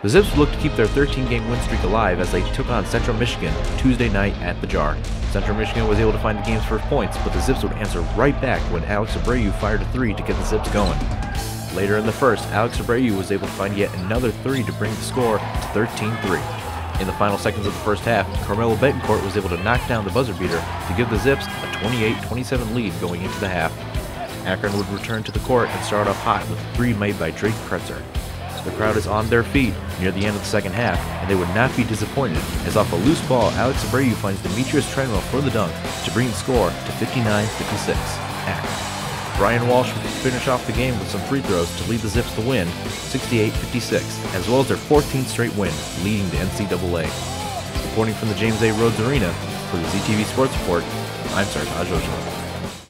The Zips looked to keep their 13-game win streak alive as they took on Central Michigan Tuesday night at the Jar. Central Michigan was able to find the game's first points, but the Zips would answer right back when Alex Abreu fired a three to get the Zips going. Later in the first, Alex Abreu was able to find yet another three to bring the score to 13-3. In the final seconds of the first half, Carmelo Betancourt was able to knock down the buzzer beater to give the Zips a 28-27 lead going into the half. Akron would return to the court and start off hot with three made by Drake Kretzer. The crowd is on their feet near the end of the second half, and they would not be disappointed as off a loose ball, Alex Abreu finds Demetrius Treadwell for the dunk to bring the score to 59-56. Akron. Brian Walsh would finish off the game with some free throws to lead the Zips to win 68-56, as well as their 14th straight win, leading the NCAA. Reporting from the James A. Rhodes Arena for the ZTV Sports Report, I'm Sartaj Aujla.